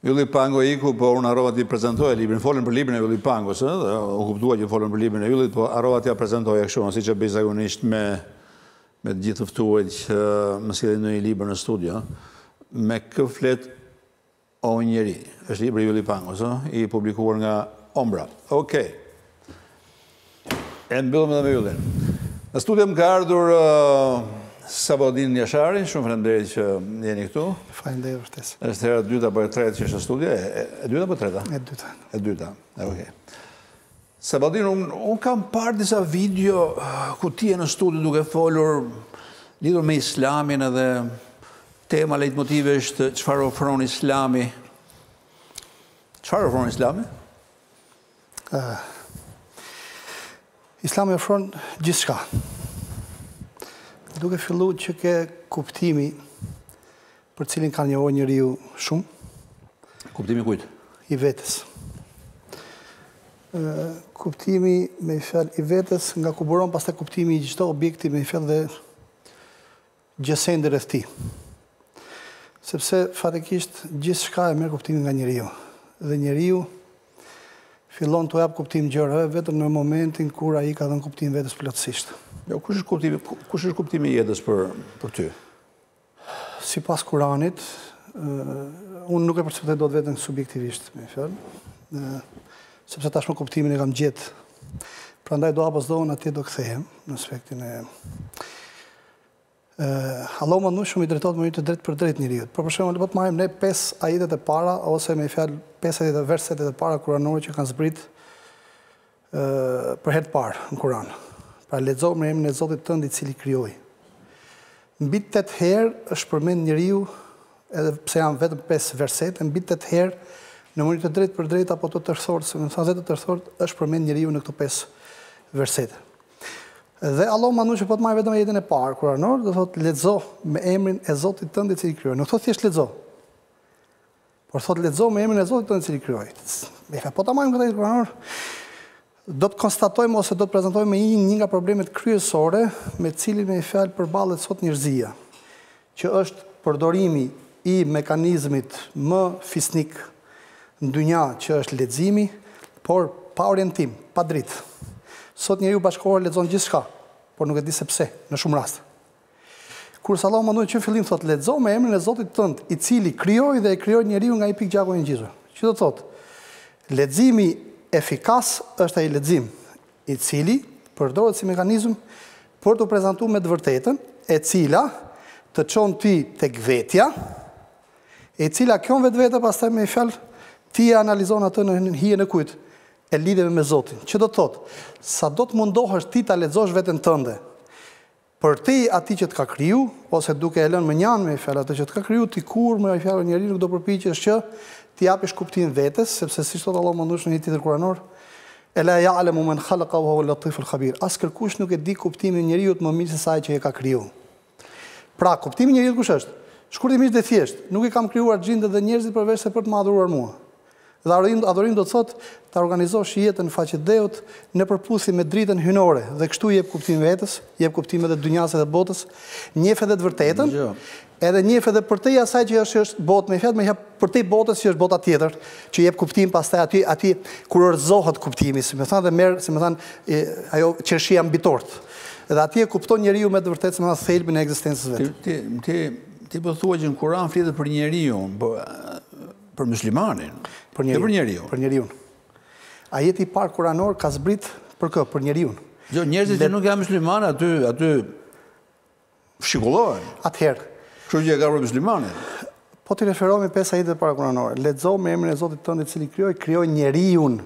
Ylli Pango iku, po unë arrova t'i prezantoja librin. Folën për librin e Ylli Pangos dhe u kuptua që folën për librin e Yllit, po arrova t'ia prezantoja kështu, siç e bëj zakonisht me me të gjithë të ftuarit që më sjellin një libër në studio. Me kë flet O njeri, është libri i Ylli Pangos, ë? I publikuar nga Ombra. Okej. E mbyllëm edhe me Yllin. Në studio më ka ardhur uh, Sabodin Jashari, shumë faleminderit që jeni këtu. Faleminderit për ftesë. Është hera e dytë apo e tretë që është në studio? E, e, e dytë apo e treta? E dyta. E dyta. Okej. Okay. Sabodin unë kam parë disa video ku ti je në studio duke folur lidhur me islamin edhe tema lajtmotiv është çfarë ofron islami. Çfarë ofron islami? Islami ofron gjithçka. Duke fillu që ke kuptimi Për cilin ka nevojë njeriu shumë. Kuptimi kujt? I vetes. Kuptimi me fjalë i vetes nga ku buron pastaj kuptimi i çdo objekti me fjalë dhe gjësendi rreth tij. Sepse faktikisht gjithçka e merr kuptimin nga njeriu. Dhe njeriu fillon t'u japë kuptim gjërave vetëm në momentin kur ai ka dhënë kuptim vetes plotësisht. Jo, kush është kuptimi, kush është kuptimi i jetës për për ty? Sipas Kuranit, unë nuk e perceptoj dot veten subjektivisht, me fjalë, sepse tashmë kuptimin e kam gjetë. Prandaj do apo s'do unë atje do kthehem në aspektin e Allahu më shumë i drejtohet në mënyrë të drejtpërdrejtë njeriut. Por për shembull, po të marrim ne pesë ajetet e para ose me fjalë pesë ajetet versetet e para kuranore që kanë zbrit Për herë të parë në Kur'an. Pra lexo me emrin e Zotit tënd i cili krijoi. Mbi tetë herë është përmend njeriu edhe pse janë vetëm pesë versete, mbi tetë herë në mënyrë të drejtpërdrejtë apo të tërthortë, do me thënë dhe të tërthortë është përmend njeriu në këto pesë versete. Dhe Allahu madje që po të marrë vetëm ajetin e parë kuranor, thotë lexo me emrin e Zotit tënd i cili krijoi. Nuk thotë thjesht lexo. Por thotë lexo me emrin e Zotit tënd i cili krijoi. Mirë, po ta marrim këtë ajet kuranor, do të konstatojmë ose do të prezantojmë një, një nga problemet kryesore me të cilin me fjalë përballet sot njerëzia, që është përdorimi i mekanizmit më fisnik në dynja që është leximi, por pa orientim, pa dritë. Sot njeriu bashkëkohor lexon gjithçka, por nuk e di se pse, në shumë raste. Kurse Allahu i Madhërueshëm që në fillim thotë lexo me emrin e Zotit tënd, i cili krijoi dhe e krijoi njeriun nga një pikë gjaku e ngjizur. Që do të thotë, leximi efikas është ai lexim i cili përdoret si mekanizëm për t'u prezantuar me të vërtetën, e cila të çon ti tek vetja, e cila kjo vetvete pastaj me fjalë ti e analizon atë në hijen e kujt e lidhjeve me Zotin. Që do të thotë, sado të mundohesh ti ta lexosh veten tënde, Përtej atij që të ka kriju, ose duke e lënë mënjanë me fjalë atë që të ka kriju, ti kurrë me fjalë njeri nuk do përpiqesh që t'i japësh kuptim vetes, sepse siç thotë Allahu i Madhërueshëm në një ajet tjetër kuranor, Ela ja'lemu men khalaqa wa huwal latiful khabir, askërkush nuk e di kuptimin e njeriut më mirë se sa ai që e ka kriju. Pra, kuptimi i njeriut kush është? Shkurtimisht dhe thjesht, nuk i kam krijuar xhindët dhe njerëzit përveçse për të më adhuruar mua. Dhe adhurim do të thotë ta organizosh jetën faqe të dheut në përputhje me dritën hyjnore dhe kështu i jep kuptim vetes, i jep kuptim edhe dynjasë edhe botës, njeh edhe të vërtetën, edhe njeh edhe përtej asaj që është është botë me fjalë, me i fjalë përtej botës që është bota tjetër, që i jep kuptim pastaj aty aty kurorëzohet kuptimi, si me thënë dhe merr, si me thënë, ajo qershia mbi tortë. Dhe atje kupton njeriu me të vërtetë, si me thënë, thelbin e ekzistencës së vet. Ti ti ti po thua që në Kur'an flitet për njeriun, po Për myslimanin. Për njeriun. Për njeriun. Për njeriun. Ajeti i parë kuranor ka zbrit për kë? Për njeriun. Jo, njerëzit që nuk janë myslimanë aty, aty fshikullohen. Atëherë. Kështu që e ka për myslimanin. Po t'i referohemi pesë ajeteve të para kuranore. Lexo me emrin e Zotit tënd i cili krijoi, krijoi njeriun.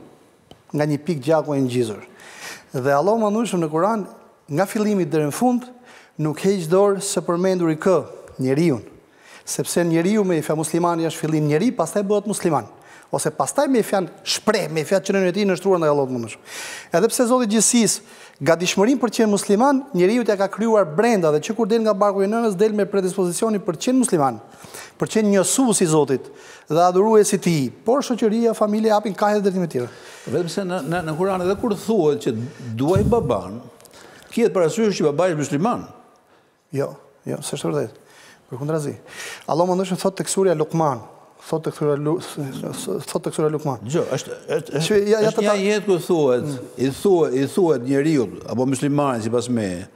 nga një pikë gjaku e ngjizur. Dhe Allahu i Madhërueshëm në Kur'an, nga fillimi deri në fund, nuk heq dorë së përmenduri kë, njeriun. Sepse njeriu me fjalë muslimani është fillim njeri, pastaj bëhet musliman. Ose pastaj me fjalë shpreh, me fjalë qenien e tij nënshtruar ndaj Allahut të Madhërueshëm. Edhe pse Zoti i Gjithësisë, gatishmërinë për të qenë musliman, njeriut ia ka krijuar brenda dhe që kur del nga barku i nënës del me predispozicionin për të qenë musliman. për të qenë njësues i Zotit dhe adhurues i Tij, por shoqëria, familja japin kahe dhe drejtime të tjera. Vetëm se në në në Kur'an edhe kur thuhet që duaj baban, ki parasysh që babai është musliman. Jo, jo, s'është vërtet. Përkundrazi. Allahu i Madhërueshëm thotë tek surja Luqman, thotë tek surja thotë tek surja Luqman. Jo, është është është ja, ja, një ajet ku thuhet, i thuhet, i thuhet njeriut apo muslimanit sipas meje,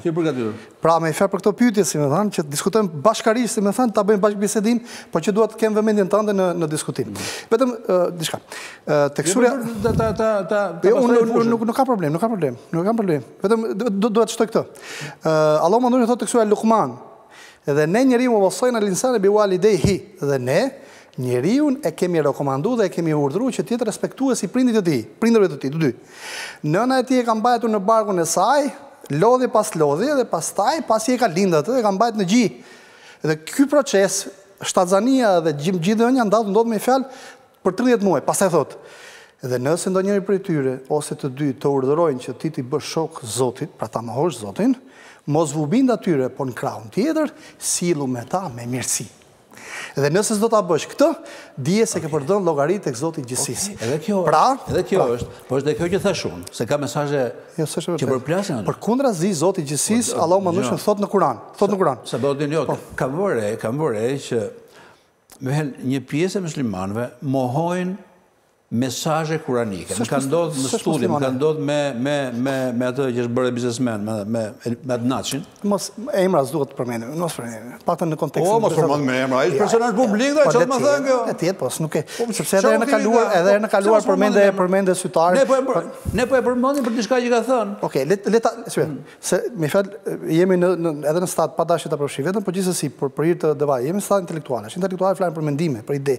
T'i përgatitur. Pra me fjalë për këto pyetje, si me thënë, që të diskutojmë bashkarisht, si me thënë, ta bëjmë bashkëbisedim, por që dua të kem vëmendjen tënde në në diskutim. Mm. Vetëm diçka. Tek surja ta ta ta ta ta jo, unë nuk nuk ka problem, nuk ka problem. Nuk kam problem. Vetëm dua të shtoj këtë. Ë Allahu i Madhërueshëm thotë tek surja Luqman. Dhe ne njeriun, ue vassajnal-insane bi walidehi dhe ne Njeriun e kemi rekomandu dhe e kemi urdhëru që të jetë respektues i prindit të tij, prindërve të tij, të dy. Nëna e tij e ka mbajtur në barkun e saj, lodhje pas lodhje dhe pastaj pasi e ka lindë atë e ka mbajt në gji. Dhe ky proces, shtatzania dhe gjidhënia ndodh ndodh me i fjalë për tridhjetë muaj. Pastaj thotë, dhe nëse ndonjëri prej tyre ose të dy të urdhërojnë që ti t'i bësh shok Zotit, pra ta mohosh Zotin, mos iu bind atyre, por në krahun tjetër, sillu me ta me mirësi. Dhe nëse s'do ta bësh këtë, dije se ke për të dhënë llogari tek Zoti i gjithësisë. Edhe kjo, pra, edhe kjo pra. është, por është edhe kjo që thash unë, se ka mesazhe jo, që përplasin atë. Përkundrazi Zoti i gjithësisë, po, Allahu i madhërishëm thot në Kur'an, thot në Kur'an. Sa do të ndjot, kam vu re, kam vu re që një pjesë e muslimanëve mohojnë Mesazhe kuranike. Më ka ndodhur në studio, më ka ndodhur me me me me atë që është bërë biznesmen, me me me atë Naçin. Mos emra s'duhet të përmendim, mos përmendim. Paktën në kontekstin e. Po mos përmend me emra, ai personazh publik domethënë kjo. E tjetër, po nuk e. Po, sepse edhe herën e kaluar, edhe herën e kaluar përmende përmende sytar. Ne po e po-, ne po e përmendim për diçka që ka thënë. Okej, le le ta, mm. se me fal jemi në edhe në stad pa dashje ta përfshi veten, por gjithsesi për për hir të debatit, jemi në stad intelektualësh. Intelektualët flasin për mendime, për ide.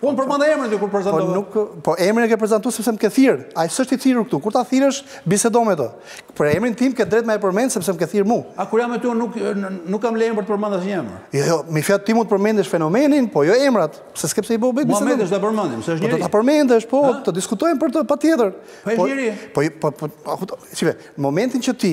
Po unë përmenda emrin tënd kur prezantova. Po nuk, po emrin e ke prezantuar sepse më ke thirr. Ai s'është i thirrur këtu. Kur ta thirrësh, bisedo me të. Për emrin tim ke drejt me e përmend sepse më ke thirr mua. A kur jam me ty unë nuk nuk kam lejen për të përmend asnjë emër. Jo, jo, me i fjalë ti mund të përmendesh fenomenin, po jo emrat, se s'ke pse i bëu bëj bisedë. Muhamedin s'do ta përmendim, se është njeri. Po do ta përmendesh, po, të diskutojmë për të patjetër. Po është njeri. Po po po, po momentin që ti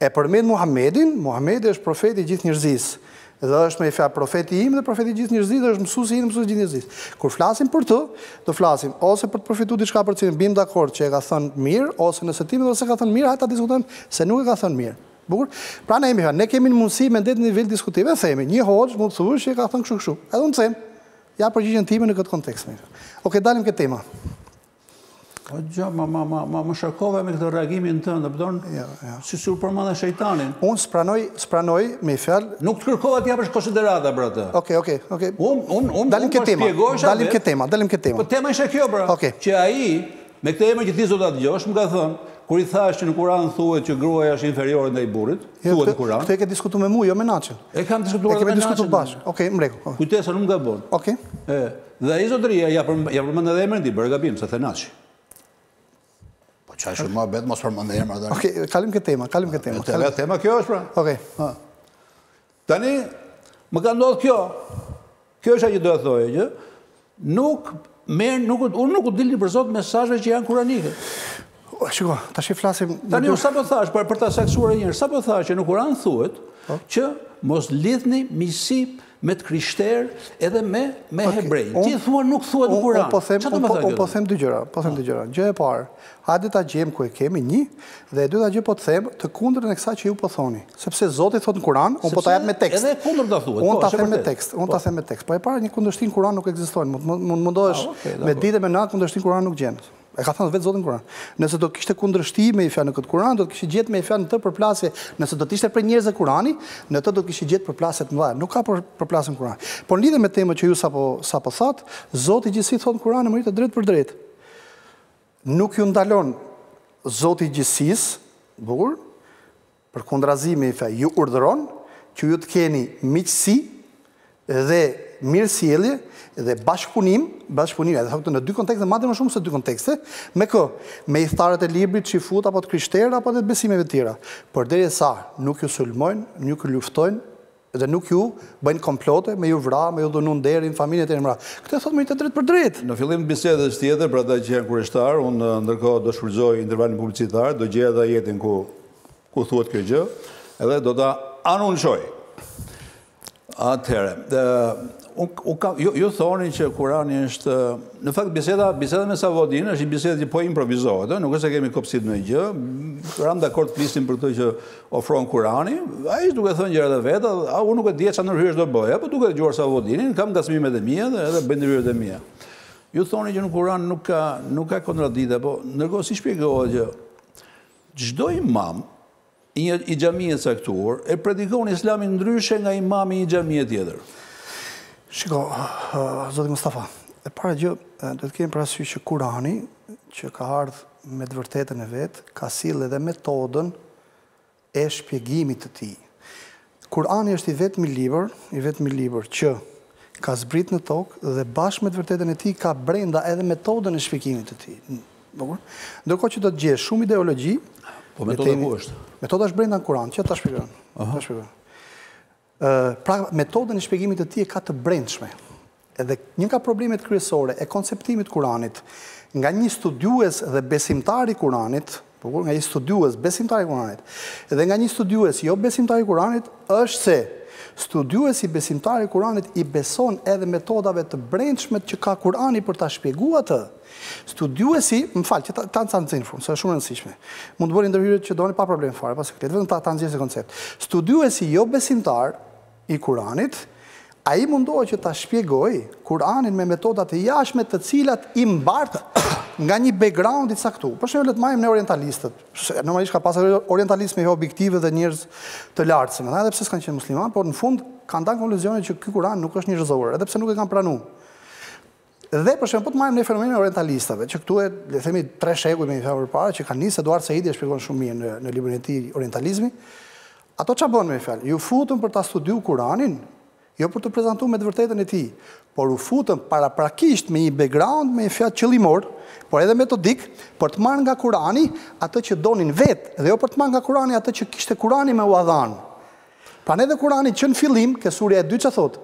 E përmend Muhamedin, Muhamedi është profeti i gjithë njerëzisë, dhe është me i fjalë profeti im dhe profeti i gjithë njerëzisë dhe është mësuesi im dhe mësuesi i gjithë njerëzisë. Kur flasim për të, do flasim ose për të përfituar diçka për të cilën bim dakord që e ka thënë mirë, ose nëse ti mendon s'e ka thënë mirë, hajde ta diskutojmë se nuk e ka thënë mirë. Bukur? Pra me i fjalë, ne kemi në mundësi me ndejt në nivel diskutimi, themi, një hoxhë mund të thuash që e ka thënë kështu kështu. Edhe unë them, ja përgjigjen time në këtë kontekst. Okej, dalim te tema. O gjo, ma, ma, ma, ma, më shokove me këtë reagimin tënd, kupton? Jo, jo. Si sikur përmenda shejtanin. Unë s'pranoj, s'pranoj, me i fjalë. Nuk të kërkova të japësh konsiderata, pra ti. Oke, oke, oke. Unë, unë, unë, dalim te tema, dalim te tema, dalim te tema. Po tema ishe kjo, pra. Oke. Që ai, me këtë emër që ti s'do ta dëgjosh, më ka thënë, kur i thash që në kuran thuhet që gruaja është inferiore ndaj burrit, jo, s'thuhet në kuran. Këtë e ke diskutu me mu, jo me Naçin. E kam diskutuar me Naçin. E kemi diskutu bashkë. Oke, mreku. Kujtesa, nuk më gabon. Oke. Dhe ai zotëria, ja përmende dhe emrin ti, bëre gabim, se the Naçi. Po çaj shumë më bet, mos përmend emra tani. Okej, okay, kalim te tema, kalim te tema. Kalim... Tema kjo është pra. Okej. Okay. Tani, më ka ndodhë kjo. Kjo është ajo që do e thoja, që nuk merr, nuk, unë nuk u dilni për zot mesazheve që janë kuranike. Shiko, ta shi flasim... Tani, sa po thash, për, për ta saktësuar edhe njërë, sa po thash që në kuran thuet po. që mos lidhni miqësi me të krishter edhe me, me okay. hebrenj. Ti thua nuk thuhet në kuran. Unë po them, un, po, un, po them dy gjëra, po them dy gjëra. Gjë e parë, hajde ta gjem ku e kemi një, dhe e dyta gjë po të them të kundrën e kësaj që ju po thoni. Sepse Zoti thot në Kur'an, un po ta jap me tekst. Edhe e kundërta thuhet. Un po, ta them me tekst, un ta po. them me tekst. Po e para një kundërshti n'Kur'an nuk ekziston. Mund mundohesh ah, me ditë me natë kundërshti n'Kur'an nuk gjen. E ka thënë vetë Zoti në Kur'an. Nëse do të kishte kundërshti me një fjalë në këtë Kur'an, do të kishin gjetë me një fjalë në të përplasje. Nëse do të ishte prej njerëzve Kur'ani, në të do të kishin gjetë përplasje të mëdha. Nuk ka përplasje në Kur'an. Por në lidhje me temën që ju sapo sapo thatë, Zoti i gjithësisë thot në Kur'an në mënyrë të drejtpërdrejtë. Nuk ju ndalon Zoti i gjithësisë, bukur, Përkundrazi me një fjalë ju urdhëron që ju të keni miqësi dhe mirësjellje dhe bashkëpunim, bashkëpunim, edhe thotë në dy kontekste, madje më shumë se dy kontekste, me kë? Me ithtarët e librit, çifut apo të krishterë apo dhe besimeve të tjera, përderisa nuk ju sulmojnë, nuk ju luftojnë Dhe nuk ju bëjnë komplote me ju vra, me ju dhunu nderin, familjen e tjera. Këtë e thotë në mënyrë të drejtpërdrejtë. Në fillim të bisedës tjetër, për ata që janë kureshtarë, unë ndërkohë do shfrytëzoj intervalin publicitar, do gjej ajetin ku ku thuhet kjo gjë, edhe do ta anunçoj. Atëherë, ju thoni që Kurani është në fakt biseda, biseda me Sabaudinin është një bisedë që po improvizohet, ë, nuk është se kemi kopsit ndonjë gjë. Ram dakord të flisim për këto që ofron Kurani, ai është duke thënë gjërat e veta, a unë nuk e dija çfarë ndërhyrjesh do bëja, po duke dëgjuar Sabaudinin, kam ngacmimet e mia dhe edhe bëj ndërhyrjet e mia. Ju thoni që në Kur'an nuk ka nuk ka kontradikta, po ndërkohë si shpjegohet që çdo imam i një xhamie të caktuar e predikon islamin ndryshe nga imami i një xhamie tjetër. Shiko, zoti Mustafa, e para gjë, duhet të kemi parasysh që Kurani që ka ardhur me të vërtetën e vet, ka sjellë edhe metodën e shpjegimit të tij. Kur'ani është i vetmi libër, i vetmi libër që ka zbrit në tokë dhe bashkë me të vërtetën e tij ka brenda edhe metodën e shpjegimit të tij. Bukur. Ndërkohë që do të gjesh shumë ideologji, po metoda ku është? Metoda është brenda në Kur'an, që ta shpjegon. Ta shpjegon. Pra, metodën e shpjegimit të tij e ka të brendshme. Edhe një nga problemet kryesore e konceptimit të Kuranit nga një studiues dhe besimtar i Kuranit, po nga një studiues besimtar i Kuranit, dhe nga një studiues jo besimtar i Kuranit është se studiuesi besimtar i Kuranit i beson edhe metodave të brendshme që ka Kurani për ta shpjeguar atë. Studiuesi, më fal, që ta ta nxjerr në fund, se është shumë e rëndësishme. Mund të bëni ndërhyrjet që doni pa problem fare, pa sekret, vetëm ta ta nxjerrë si koncept. Studiuesi jo besimtar i Kuranit, ai mundohet që ta shpjegojë Kuranin me metoda të jashtme të cilat i mbart nga një background i caktuar. Për shembull, le të marrim ne orientalistët. Normalisht ka pasur orientalistë objektivë dhe njerëz të lartë, se edhe pse s'kan qenë musliman, por në fund kanë dhënë konkluzionin që ky Kuran nuk është njerëzor, edhe pse nuk e kanë pranuar. Dhe për shembull, po të marrim ne fenomenin e orientalistave, që këtu e të themi tre shekuj me një fjalë përpara që kanë nisë Eduard Saidi e shpjegon shumë mirë në, në librin e tij Orientalizmi. Ato çfarë bënë me fjalë? Iu futën për ta studiu Kur'anin, jo për t'u prezantu me të vërtetën e tij, por u futën paraprakisht me një background, me një fjalë qëllimor, por edhe metodik, për të marrë nga Kur'ani atë që donin vetë, dhe jo për të marrë nga Kur'ani atë që kishte Kur'ani me ua dhan. Pra neve Kurani që në fillim, ke surja e dytë që thotë,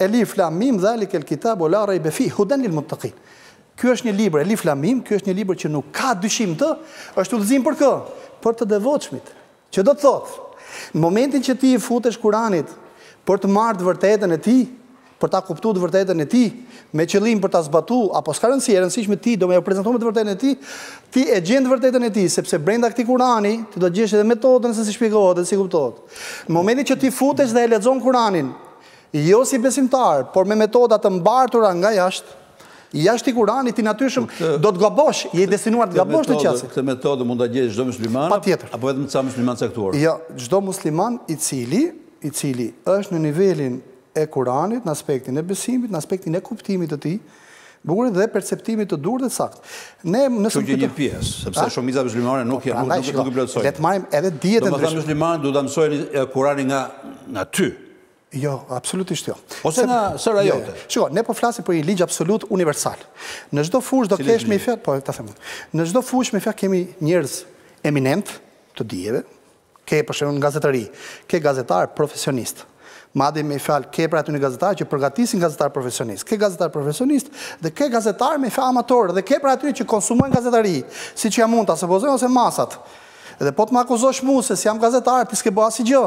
Elif lam mim dhalik el kitabu la rejbe fi huden lil muttakin. Ky është një libër, Elif lam mim, ky është një libër që nuk ka dyshim në të, është udhëzim për kë? Për të devotshmit. Që do të thotë, në momentin që ti i futesh Kuranit për të marrë të vërtetën e tij, për ta kuptu të vërtetën e tij, me qëllim për ta zbatu, apo s'ka rëndësi, e rëndësishme ti do me u prezantu me të vërtetën e tij, ti e gjen të vërtetën e tij, sepse brenda këtij Kurani, ti do të gjesh edhe metodën se si shpjegohet dhe si kuptohet. Në momentin që ti futesh dhe e lexon Kuranin, jo si besimtar, por me metoda të mbartura nga jashtë, jashtë këtij Kurani, ti natyrshëm do të gabosh, je i destinuar të gabosh në qasje. Këtë metodë mund ta gjejë çdo mysliman, apo vetëm ca myslimanë të caktuar? Jo, çdo musliman i cili, i cili është në nivelin, e Kuranit, në aspektin e besimit, në aspektin e kuptimit të tij, bukurit dhe perceptimit të duhur dhe të saktë. Ne nëse Kështu që një pjesë, sepse shumica myslimane nuk po, janë nuk nuk plotësojnë. Le të marrim edhe dijet. Domethënë myslimanët duhet ta mësojnë Kur'anin nga nga ty. Jo, absolutisht jo. Ose nga sëra jo, jote. Jo. Shiko, ne po flasim për një ligj absolut universal. Në çdo fushë do të kesh me fjalë, po ta them. Në çdo fushë me fjalë kemi njerëz eminentë të dijeve, Ke për shembull në gazetari. Ke gazetarë profesionistë. Madje me një fjalë, ke prej atyre gazetarëve që përgatisin gazetarë profesionistë. Ke gazetarë profesionistë dhe ke gazetarë me një fjalë amatorë dhe ke prej atyre që konsumojnë gazetari, siç jam unë, ta supozojmë ose masat. Dhe po të më akuzosh mua se s'jam gazetar, ti s'ke bërë asnjë gjë.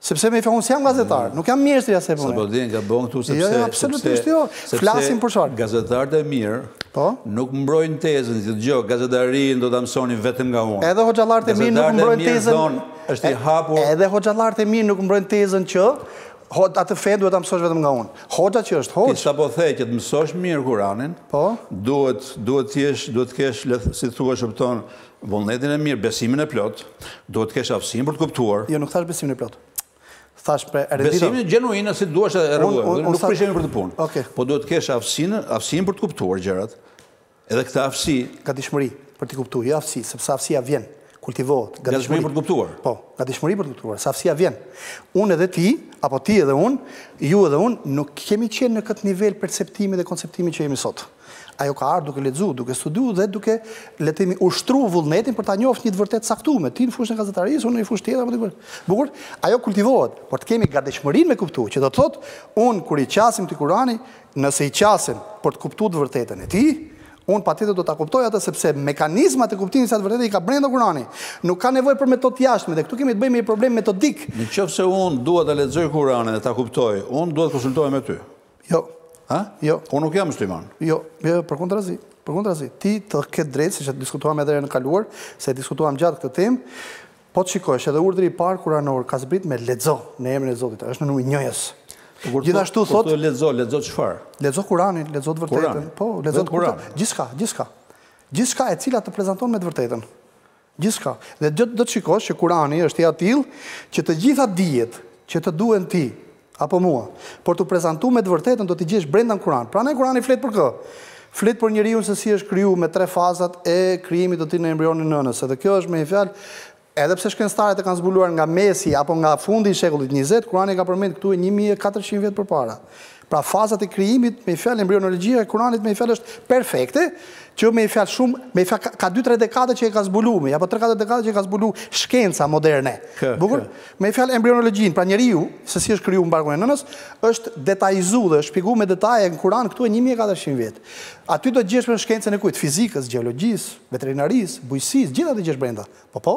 Sepse me fjalë unë s'jam gazetar, nuk jam mjeshtër i asaj pune. Sabaudin, gabon këtu sepse jo, jo, absolutisht jo. Flasim për çfarë? Gazetarët e mirë po nuk mbrojnë tezën, të dëgjoj, gazetarinë do ta mësoni vetëm nga unë. Edhe hoxhallarët e mirë nuk mbrojnë tezën. Është i hapur. Edhe hoxhallarët e mirë nuk mbrojnë tezën që atë fenë duhet ta mësosh vetëm nga unë. Hoxha që është hoxhë. Ti sapo the që të mësosh mirë Kur'anin. Po. Duhet duhet të jesh, duhet të kesh, si thua shpjegon, Vullnetin e mirë, besimin e plotë, duhet të kesh aftësinë për të kuptuar. Jo, nuk thashë besimin e plotë. Thashë për renditën. besimin gjenuin, si të duash, në rregull, nuk prishemi për këtë punë. Okej. Po duhet të kesh aftësinë, aftësinë për të kuptuar gjërat. Edhe këtë aftësi. Gatishmëri për të kuptuar, jo aftësi, sepse aftësia vjen, kultivohet. Gatishmëri për të kuptuar. Po, gatishmëri për të kuptuar, se aftësia vjen. Unë edhe ti, apo ti edhe unë, ju edhe unë, nuk kemi qenë në këtë nivel perceptimi dhe konceptimi që jemi sot. Ajo ka ardhur duke lexuar, duke studiuar dhe duke, le të themi, ushtruar vullnetin për ta njoftë një të vërtetë të caktuar, ti në fushën e gazetarisë, unë në një fushë tjetër apo diku. Bukur, ajo kultivohet, por të kemi gatishmërinë me kuptu, që do të thotë, unë kur i qasem te Kur'ani, nëse i qasem për të kuptuar të vërtetën e tij, unë patjetër do ta kuptoj atë sepse mekanizmat e kuptimit të asaj të vërtete i ka brenda Kur'ani. Nuk ka nevojë për metodë të jashtme dhe këtu kemi të bëjmë me një problem metodik. Në qoftë se unë dua ta lexoj Kur'anin dhe ta kuptoj, unë dua të konsultohem me ty. Jo. Ha? Jo. Unë nuk jam musliman. Jo, jo, përkundrazi. Përkundrazi. Ti të kesh të drejtë, siç e diskutuam edhe herën e kaluar, se e diskutuam gjatë këtë temë, po të shikosh edhe urdhri i parë kuranor ka zbrit me lexo në emrin e Zotit, është në numrin njëjës. Po Gjithashtu po thot... Po thotë lexo, lexo çfarë? Lexo Kuranin, lexo të vërtetën. Po, lexo Kuranin. Gjithçka, gjithçka. Gjithçka e cila të prezanton me të vërtetën. Gjithçka. Dhe do të shikosh që Kurani është i atillë që të gjitha dijet që të duhen ty apo mua për t'u prezantuar me të vërtetën do t'i gjesh brenda në Kuran. Prandaj Kurani flet për kë? Flet për njeriun se si është krijuar me tre fazat e krijimit të tij në embrionin e nënës. Dhe kjo është me një fjalë edhe pse shkencëtarët e kanë zbuluar nga mesi apo nga fundi i shekullit njëzet, Kurani e ka përmend këtu e një mijë e katërqind vjet përpara. Pra fazat e krijimit me një fjalë embrionologjia e Kuranit me një fjalë është perfekte, që me një fjalë shumë, me një fjalë ka 2-3 dekada që e ka zbuluar, apo 3-4 dekada që e ka zbuluar shkenca moderne. Bukur. Me një fjalë embrionologjinë, pra njeriu, se si është krijuar në barkun e nënës, është detajizu dhe është shpjeguar me detaje në Kuran këtu e 1400 vjet. Aty do të gjesh shkencën e kujt? Fizikës, gjeologjisë, veterinarisë, bujqësisë, gjithë ato do t'i gjesh brenda. Po po.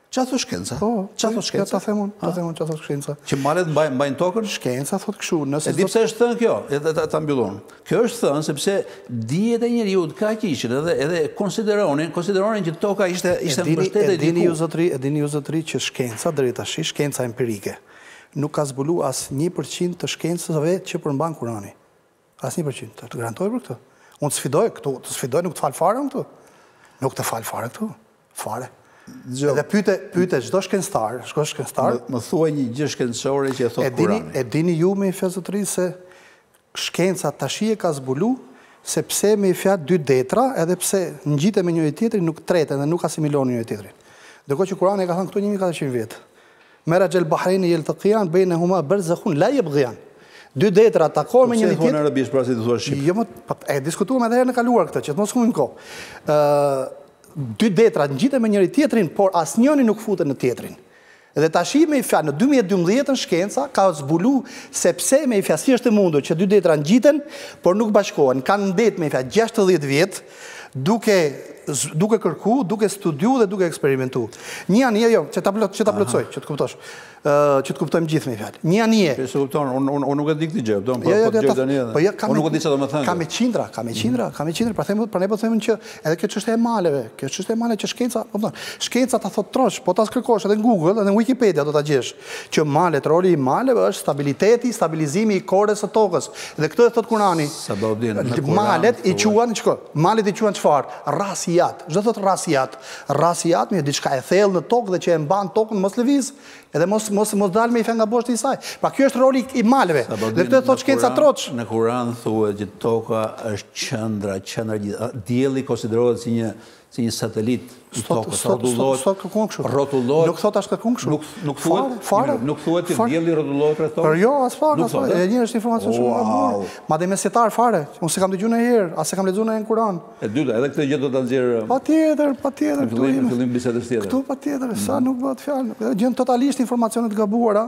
Ça thotë shkenca? Po, ça thotë shkenca? Ta them unë, ta them unë ça thotë shkenca. Që malet mbajnë mbajnë tokën? Shkenca thotë kështu, nëse E di pse është thënë kjo, edhe ta, ta mbyll unë. Kjo është thënë sepse dijet e njeriut kaq ishin edhe edhe konsideronin, konsideronin që toka ishte ishte mbështetë e dini ju zotëri, e dini ju zotëri që shkenca deri tash, shkenca empirike nuk ka zbulu as 1% të shkencave që përmban Kurani. As një përqind, të garantoj për këtë. Unë të sfidoj, këtu, të sfidoj, nuk të fal fare unë këtu. Nuk të fal fare këtu, fare. Jo. Dhe pyete, pyete, çdo shkencëtar, çdo shkencëtar. Më, më thuaj një gjë shkencore që e thotë Kurani. E dini ju me një fjalë zotëri se shkenca tashi e ka zbulu se pse me një fjalë dy detra edhe pse ngjitur me njëri-tjetrin nuk treten dhe nuk asimilojnë njëri-tjetrin. Ndërkohë që Kurani e ka thënë këtu e 1400 vjet. Meraj el Bahreini yeltaqiyan beynehuma berzakhun la yabghiyan. Dy detëra takohen me njëri tjetrin. Po pse s'e thua arabisht pra si të thua shqip? Jo më po, e diskutuam edhe herën e kaluar këtë që të mos humbim kohë. Ë dy detëra ngjiten me njëri tjetrin, por asnjëri nuk futen në tjetrin. Dhe tashi me i fjalë, në 2012-ën shkenca ka zbulu se pse me i fjalë, si është e mundur që dy detra ngjiten, por nuk bashkohen, kanë ndejt me i fjalë 60 vjetë, Duke duke kërku, duke studiu dhe duke eksperimentu. Një anije, jo, që ta plot, që ta plotësoj, që të kuptosh. Ë, që të kuptojmë gjithë me i fjalë. Një anije. Ti s'e kupton, unë unë nuk e di këtë gjë, do të thotë po gjë tani. Po ja kam. Unë nuk e di çfarë do të thënë. Ka me qindra, ka me qindra, ka me qindra, pra them, pra ne po themin që edhe kjo çështje e maleve, kjo çështje e maleve që shkenca, po thon, shkenca ta thotë troç, po ta kërkosh edhe në Google, edhe në Wikipedia do ta gjesh. Që malet, roli i maleve është stabiliteti, stabilizimi i kores së tokës. Dhe këtë e thotë Kurani. Malet i quan, shiko, malet i quan çfarë? Rasiat. Ç'do thotë rasiat. Rasiat një diçka e thellë në tokë dhe që e mban tokën mos lëviz. Edhe mos mos mos dalë me i fjalë nga boshti i saj. Pra ky është roli i maleve. Dhe këtë e thotë shkenca troç. Në Kur'an thuhet që toka është qendra, qendra dielli konsiderohet si një si një satelit i tokës, rrotullohet... S'thotë kërkund kështu. Rrotullohet... Nuk thot askërkund kështu. Nuk, nuk thuhet, fare, nuk thuhet që dielli rrotullohet rreth tokës. Por jo, as fare, as fare. E një është informacion shumë i bukur. Madje mesjetar fare. Unë s'e kam dëgjuar ndonjëherë, as s'e kam lexuar në Kur'an. E dyta, edhe këtë gjë do ta nxjerr. Um, patjetër, patjetër. Në fillim, në fillim bisedës tjetër. Këtu patjetër, sa nuk bëhet fjalë. Janë totalisht informacione të gabuara.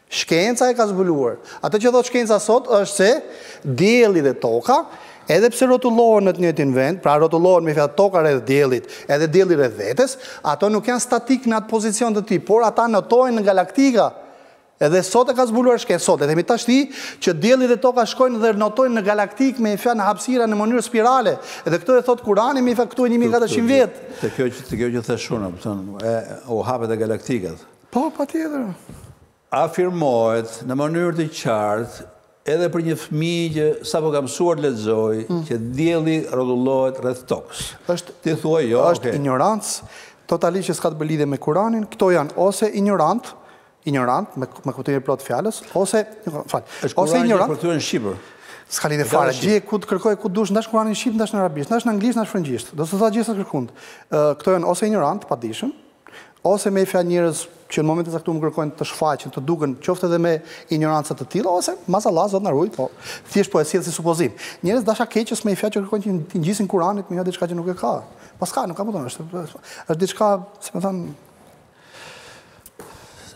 Shkenca e ka zbuluar. Ajo që thotë shkenca sot është se dielli dhe toka, edhe pse rrotullohen në të njëjtin vend, pra rrotullohen me i fjalë toka rreth diellit, edhe dielli rreth vetes, ato nuk janë statik në atë pozicion të tij, por ata notojnë në galaktika. Edhe sot e ka zbuluar shkenca, sot, le themi tashti, që dielli dhe toka shkojnë dhe notojnë në galaktikë me një fjalë në hapësirë në mënyrë spirale. Edhe këtë e thotë Kurani me një fjalë këtu e një mijë e katërqind vjet. Te kjo që thashë unë, kupton, e u hape te galaktikat. Po, patjetër. Afirmohet në mënyrë të qartë edhe për një fëmijë që sapo ka mësuar të lexojë, mm. që dielli rrotullohet rreth tokës. Është, Ti thua jo, është okay. injorancë, totalisht që s'ka të bëjë lidhje me Kuranin, këto janë ose injorantë, injorantë, me, me kuptimin e plotë të fjalës, ose, fal, ose injorantë. Është Kurani në Shqipër. S'ka lidhje fare, gjeje ku të, kërkoje ku të dush, ndash Kurani në Shqip, ndash në arabisht, ndash në anglisht, ndash në frëngjisht. S'e thotë këtë gjë askërkund. Këto janë ose injorantë, të padijshëm, Ose me i fjalë njerëz që në momentin e caktuar kërkojnë të shfaqen, të duken, qoftë edhe me injoranca të tilla ose mazallah Zot na ruaj, po thjesht po e sjell si supozim. Njerëz dashakeqës me i fjalë që kërkojnë që t'i ngjisin Kur'anit me i fjalë diçka që nuk e ka. Pas ka, nuk ka punon, është është diçka, si më thon,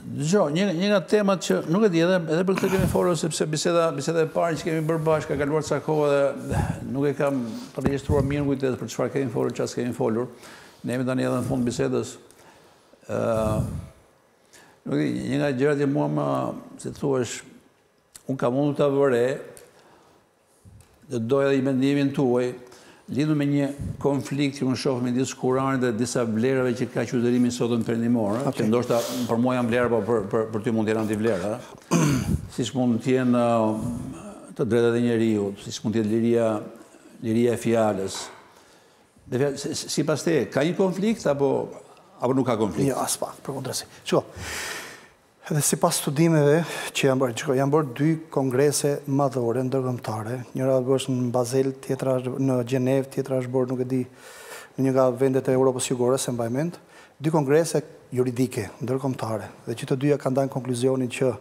Gjo, një, një nga temat që nuk e di edhe, edhe për këtë kemi folur sepse biseda biseda e parë që kemi bërë bashkë ka kaluar ca kohë dhe nuk e kam regjistruar mirë në kujtesë për çfarë kemi folur, ça s'kemi folur. Ne jemi tani edhe në fund të bisedës. Nuk di, një nga gjërat që mua më, si të thuash, unë kam mundur të vërej, dhe doja edhe mendimin tuaj, lidhur me një konflikt që unë shof midis Kuranit dhe disa vlerave që ka qytetërimi i sotëm perëndimor, okay. që ndoshta për mua janë vlera, po për, për, për ty mund të jenë antivlera, siç mund të jenë të drejtat e njeriut, siç mund të jetë liria, liria e fjalës, Sipas teje, ka një konflikt apo apo nuk ka konflikt? Jo, aspak, përkundrazi. Shiko. Dhe sipas studimeve që janë bërë, shiko, janë bërë dy kongrese madhore ndërkombëtare, njëra është bërë në Bazel, tjetra është në Gjenevë, tjetra është bërë, nuk e di, në një nga vendet e Europës Jugore, s'e mbaj mend. Dy kongrese juridike ndërkombëtare dhe që të dyja kanë dhënë konkluzionin që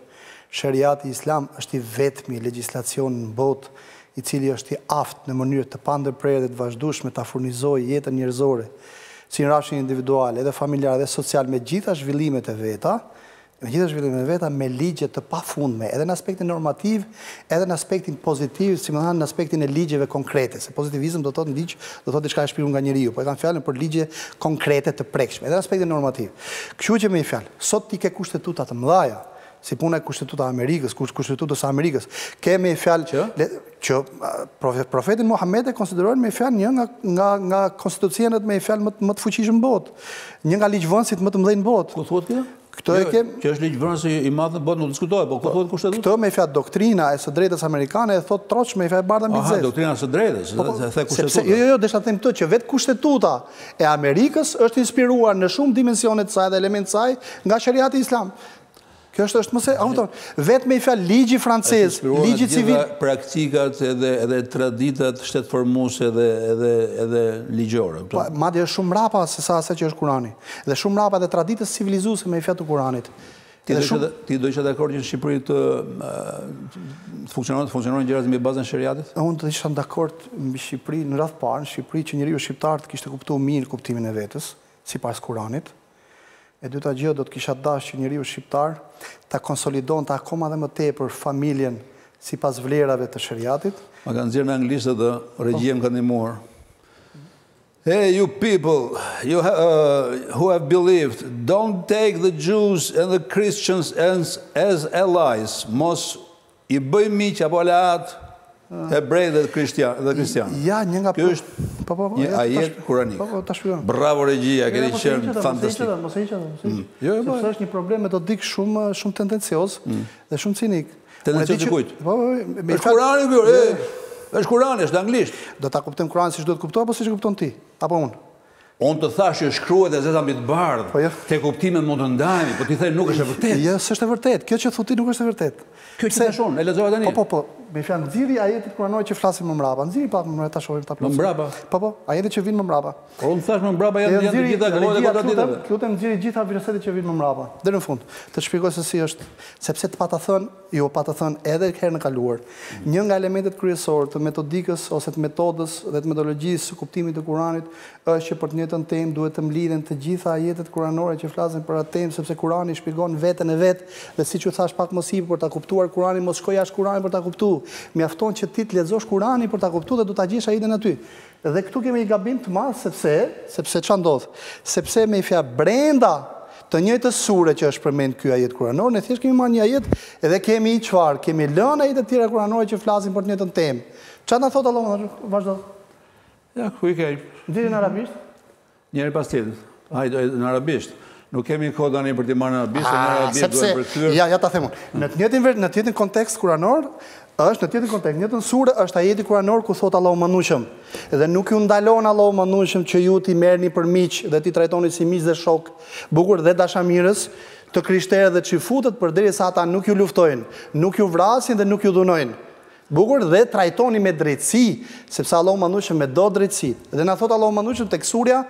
Sheriati Islam është i vetmi legjislacion në botë i cili është i aftë në mënyrë të pandërprerë dhe të vazhdueshme ta furnizojë jetën njerëzore si në rrafshin individual edhe familjar edhe social me të gjitha zhvillimet e veta Me gjitha zhvillimet e veta me ligje të pafundme, edhe në aspektin normativ, edhe në aspektin pozitiv, domethënë në aspektin e ligjeve konkrete, se pozitivizëm do të thotë ligj, do të thotë diçka e shpikur nga njeriu, po e kam fjalën për ligje konkrete të prekshme, edhe në aspektin normativ. Kështu që me një fjalë, sot ti ke kushtetuta të mëdhaja, si puna e Kushtetutës së Amerikës, Kushtetutës së Amerikës, ke me një fjalë që Që profetin Muhammed e konsiderojnë me një fjalë një nga, nga, nga konstitucionistët me një fjalë më, më të fuqishëm në botë. Një nga ligjvënësit më të mëdhenj në botë. Ku thuhet kjo? Këtë e jo, kem... Që është ligjvënës i madh në botë, nuk diskutohet, po ku thuhet në kushtetutë? Këtë me një fjalë doktrina e së drejtës amerikane e thotë troç me një fjalë e bardha mbi të zezë. Aha, doktrina e së drejtës, po, po, e the kushtetuta. Jo, jo, jo, desha të them këtë, që vetë kushtetuta e Amerikës është inspiruar në shumë dimensione të saj dhe elementë të saj nga sheriati islam. Kjo është është mëse, apo vetë me një fjalë ligji francez, ligji civil, praktikat edhe edhe traditat shtetformuese edhe edhe edhe ligjore. Po madje është shumë mrapa se sa ç' është Kurani. Dhe shumë mrapa edhe traditës civilizuese me një fjalë të Kuranit. Ti do të ti do ishe dakord që në Shqipëri të të funksionon të funksionojnë gjërat mbi bazën e sheriatit? Unë do të isha dakord në Shqipëri në radhë të parë, në Shqipëri që njeriu shqiptar të kishte kuptuar mirë kuptimin e vetes sipas Kuranit, E dyta gjë, do të kisha dashtë që njeriu shqiptar ta konsolidonte akoma dhe më tepër familjen sipas vlerave të sheriatit. Ma kanë nxjerrë në anglisht atë, regjia më ka ndihmuar. Hey you people, you ha, uh, who have believed, don't take the Jews and the Christians as, as allies. Mos I bëni miq apo aleatë hebrej dhe kristianë. Ja, një nga... Kjo është një ajet kuranik. Bravo regjia, keni qenë fantastik. Mos e hiq atë, mos e hiq atë, mos e hiq atë. Jo, jo, jo. Sepse është një problem metodik shumë tendencioz dhe shumë cinik. Tendencioz i kujt? Po, po, po. është kurani kjo, e, është kurani, është në anglisht. Do ta kuptojmë kuranin siç duhet kuptuar, apo siç e kupton ti, apo unë? Unë të thash që shkruhet e zeza mbi të bardhë, po jo. te kuptimet mund të ndahemi, po ti the nuk është e vërtetë. Jo, s'është e vërtetë. Kjo që thu ti nuk është e vërtetë. Kjo që thash unë, e lexova tani. Po, po, po. Me fjalë nxirri ajetet kuranore që flasin më mbrapa. Nxirri pak më ta shohim të plotë. Më mbrapa. Po, po, ajetet që vijnë më mbrapa. Po unë thash më mbrapa janë janë të gjitha gjoja e kontratave. Lutem nxirri gjitha versetet që vijnë më mbrapa. Deri në fund. Të shpjegoj se si është, sepse të pata thënë Jo pata thënë edhe herën e kaluar, një nga elementet kryesorë të metodikës ose të metodës dhe të metodologjisë së kuptimit të Kuranit është që për të njëjtën temë duhet të mblidhen të gjitha ajetet kuranore që flasin për atë temë sepse Kurani shpjegon veten e vet dhe siç ju thashë pak më sipër për ta kuptuar Kuranin mos shko jashtë Kuranit për ta kuptu mjafton që ti të lexosh Kuranin për ta kuptu dhe do ta gjesh ajetin aty Dhe këtu kemi një gabim të madh sepse, sepse çfarë ndodh? Sepse me një fjalë brenda të njëjtës sure që është përmend ky ajet kuranor, ne thjesht kemi marrë një ajet dhe kemi çfarë? Kemi lënë ajete të tjera kuranore që flasin për të njëjtën temë. Çfarë na thotë Allahu? Vazhdo. Ja, ku i ke? Dini në arabisht? Njëri pas tjetrit. Ai do në arabisht. Nuk kemi kohë tani për t'i marrë në arabisht, në ah, arabisht duhet përkthyer. Ja, ja ta them unë. Mm. Në të njëjtin vend, në të njëjtin kontekst kuranor, është në të njëjtin kontekst, në të njëjtën sure është ajeti kuranor ku thot Allahu madhnueshëm. Dhe nuk ju ndalon Allahu madhnueshëm që ju t'i merrni për miq dhe t'i trajtoni si miq dhe shokë, bukur dhe dashamirës të krishterët dhe çifutët përderisa ata nuk ju luftojnë, nuk ju vrasin dhe nuk ju dhunojnë. Bukur dhe trajtoni me drejtësi, sepse Allahu Madhnushëm e do drejtësinë. Dhe na thotë Allahu Madhnushëm tek surja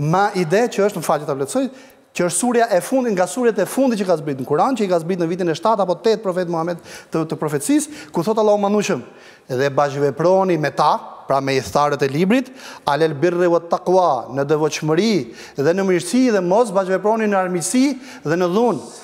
Maide që është në faqe ta plotësoj, që është surja e fundit nga surjet e fundit që ka zbrit në Kur'an, që i ka zbrit në vitin e 7 apo 8 profetit Muhammed të, të profecisë, ku thot Allahu Madhnushëm, dhe bashkëveproni me ta, pra me ithtarët e librit, alel birri wat taqwa, në devotshmëri dhe në mirësi dhe mos bashkëveproni në armiqësi dhe në dhunë.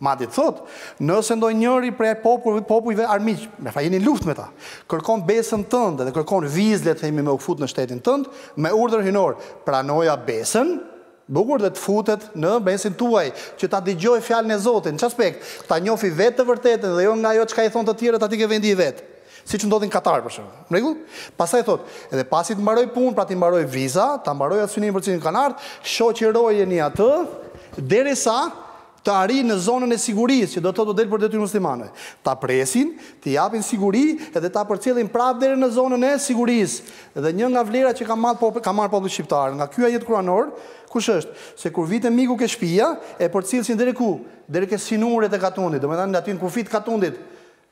Madje thotë, Nëse ndonjëri prej popujve armiq, me fjalë jeni në luftë me ta, kërkon besën tënde dhe kërkon vizë, le të themi, me u fut në shtetin tënd, me urdhër hyjnor, pranoja besën, bukur dhe të futet në mesin tuaj, që ta dëgjojë fjalën e Zotit, në ç'aspekt? Ta njofi vetë të vërtetën dhe jo nga ajo çka i thonë të tjerët aty ke vendi i vet. Siç ndodhi në Katar, për shembull. Në rregull? Pastaj thotë, Dhe pasi të mbarojë punë, pra t'i mbarojë viza, ta mbarojë atë synim për të cilin kanë ardhur, shoqërojeni atë derisa të arrijë në zonën e sigurisë, që do të thotë del për detyrë muslimanëve, ta presin, t'i japin siguri dhe ta përcjellin prapë deri në zonën e sigurisë. Dhe një nga vlerat që ka marrë populli, ka marrë populli shqiptar, nga ky ajet kuranor, kush është? Se kur vite miku ke shpija, e përcillsin deri ku? Deri ke sinuret e katundit, domethënë aty në kufi të katundit,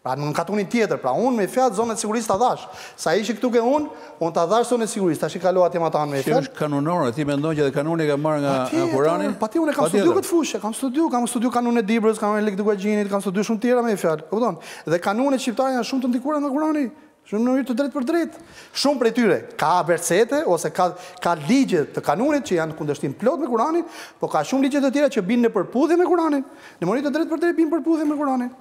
Pra në katunin tjetër, pra unë me fjalë zonën e sigurisë ta dhash. Sa ishe këtu ke unë, unë ta dhash zonën e sigurisë, tash ti kalo atje matanë me fjalë. Kjo është kanunore, ti mendon që edhe kanuni e ka marrë nga Kurani? Patjetër, patjetër, unë e kam studiu këtë fushë, kam studiu, kam studiu kanun e Dibrës, kanun e Lekë Dukagjinit, kam studiu shumë tjera me fjalë, e kupton? Dhe kanunet shqiptare janë shumë të ndikuara nga Kurani, Në mënyrë të drejtpërdrejtë. Shumë prej tyre ka versete ose ka ka ligje të kanunit që janë në kundërshtim plotë me Kur'anin, por ka shumë ligje të tjera që bin në përputhje me Kur'anin. Në mënyrë të drejtpërdrejtë bin përputhje me Kur'anin.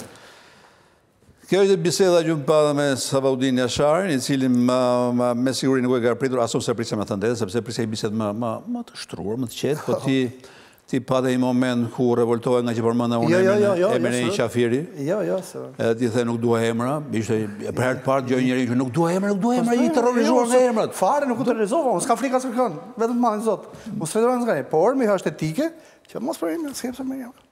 Kjo ishte biseda që unë pata me Sabaudin Jasharin, i cili më, më, me siguri nuk e ka pritur, as unë s'e prisja me thënë drejtë, sepse prisja një bisedë më, më, më të shtruar, më të qetë, po ti Ti pate një moment ku u revoltove nga që përmenda unë jo, jo, jo, emrin e një qafiri? Jo, jo, së. Edhe ti the nuk dua emra, ishte për herë të parë dëgjoj njeri që nuk dua emra, nuk dua emra, i terrorizuar nga emrat. Fare nuk u terrorizova, unë s'kam frikë askënd, vetëm të madhin zot. Unë s'fetuar në zgaj, por më është etike, që mos përmend emra, s'kemi pse me emra.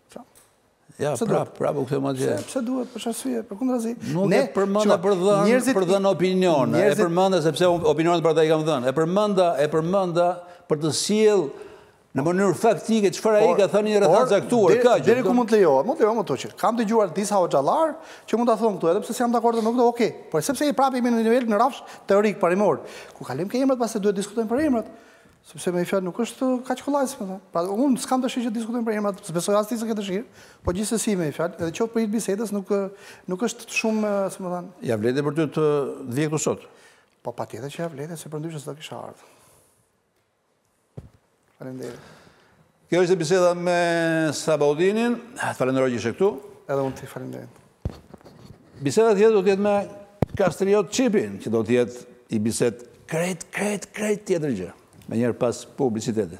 Ja, prap, prap, u kthem aty. Pse duhet, për shasuje, për kundra zi. Nuk e përmenda për dhënë, për dhënë opinion. E përmenda, sepse opinion për ta i kam dhënë. E përmenda, e përmenda për të sjellë në mënyrë faktike, çfarë ai ka thënë në rrethanë të caktuar. Por, deri ku mund të lejohet, mund të lejohet me të qetë. Kam dëgjuar disa hoxhallarë, që mund ta thonë këtu, edhe pse s'jam dakord me këtu, oke. Por, sepse prapë jemi në nivel në rafsh teorik, parimor. Kur kalojmë ke emrat, pastaj duhet të diskutojmë për emrat. Sepse me një fjalë nuk është kaq kollaj me thon. Pra unë s'kam dëshirë që të diskutojmë për emrat, besoj as ti s'e ke dëshirë, po gjithsesi me një fjalë, edhe qoftë për hir të bisedës nuk nuk është shumë, si me thon. Ia vlejti për ty të vije këtu sot. Po patjetër që ia vlejti, se përndryshe s'do kisha ardhur. Faleminderit. Kjo ishte biseda me Sabaudinin. Të falenderoj që ishe këtu. Edhe unë të falenderoj. Biseda tjetër do të jetë me Kastriot Çipin, që do të jetë një bisedë krejt, krejt, krejt tjetër gjë. Menjëherë pas publicitetit.